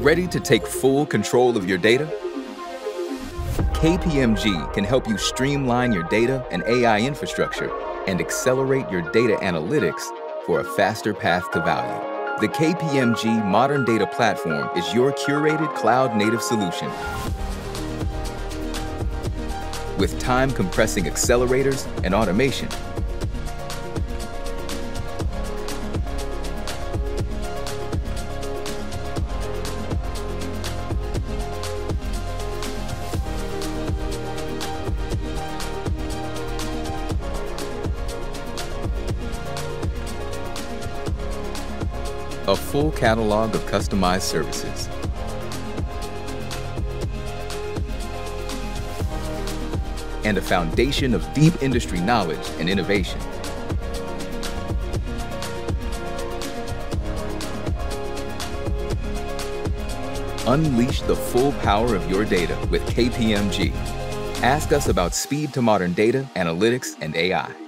Ready to take full control of your data? KPMG can help you streamline your data and AI infrastructure and accelerate your data analytics for a faster path to value. The KPMG Modern Data Platform is your curated cloud-native solution with time-compressing accelerators and automation a full catalog of customized services. And a foundation of deep industry knowledge and innovation. Unleash the full power of your data with KPMG. Ask us about speed to modern data, analytics, and AI.